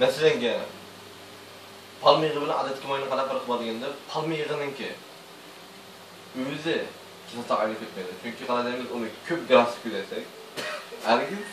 masalanki palma yig'i bilan adatga moyni qanaqa farq bor deganda palma yig'iniki o'zi kislota aylanib ketmaydi chunki qanaqadir uni ko'p gaz kuzasak hargiz